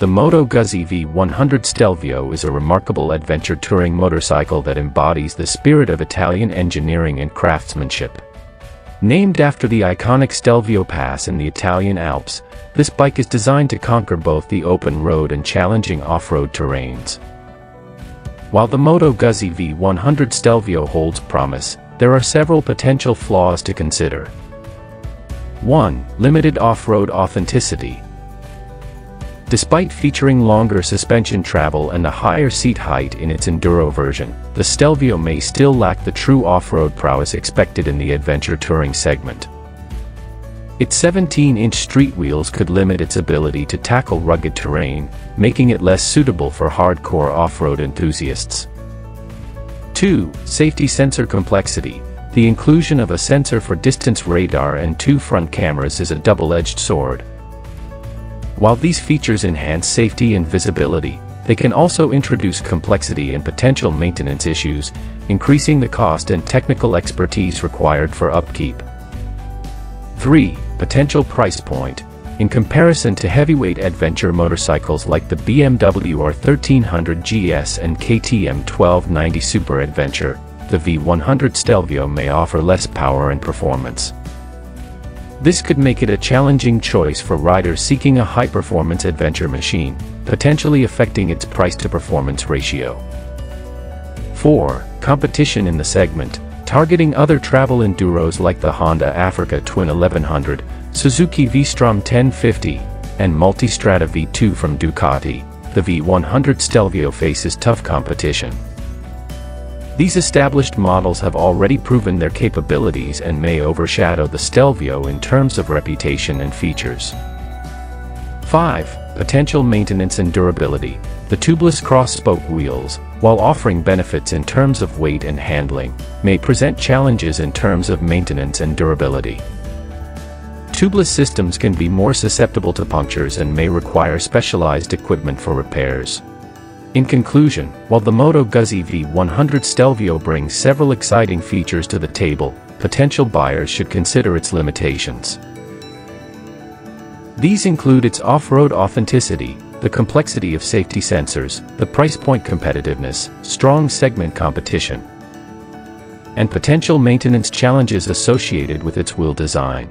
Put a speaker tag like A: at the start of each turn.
A: The Moto Guzzi V100 Stelvio is a remarkable adventure touring motorcycle that embodies the spirit of Italian engineering and craftsmanship. Named after the iconic Stelvio Pass in the Italian Alps, this bike is designed to conquer both the open road and challenging off-road terrains. While the Moto Guzzi V100 Stelvio holds promise, there are several potential flaws to consider. 1. Limited off-road authenticity. Despite featuring longer suspension travel and a higher seat height in its enduro version, the Stelvio may still lack the true off-road prowess expected in the adventure touring segment. Its 17-inch street wheels could limit its ability to tackle rugged terrain, making it less suitable for hardcore off-road enthusiasts. 2. Safety sensor complexity. The inclusion of a sensor for distance radar and two front cameras is a double-edged sword, while these features enhance safety and visibility, they can also introduce complexity and potential maintenance issues, increasing the cost and technical expertise required for upkeep. 3. Potential price point. In comparison to heavyweight adventure motorcycles like the BMW R1300 GS and KTM 1290 Super Adventure, the V100 Stelvio may offer less power and performance. This could make it a challenging choice for riders seeking a high-performance adventure machine, potentially affecting its price-to-performance ratio. 4. Competition in the segment, targeting other travel enduros like the Honda Africa Twin 1100, Suzuki V-Strom 1050, and Multistrada V2 from Ducati, the V100 Stelvio faces tough competition. These established models have already proven their capabilities and may overshadow the Stelvio in terms of reputation and features. 5. Potential maintenance and durability. The tubeless cross-spoke wheels, while offering benefits in terms of weight and handling, may present challenges in terms of maintenance and durability. Tubeless systems can be more susceptible to punctures and may require specialized equipment for repairs. In conclusion, while the Moto Guzzi V100 Stelvio brings several exciting features to the table, potential buyers should consider its limitations. These include its off-road authenticity, the complexity of safety sensors, the price point competitiveness, strong segment competition, and potential maintenance challenges associated with its wheel design.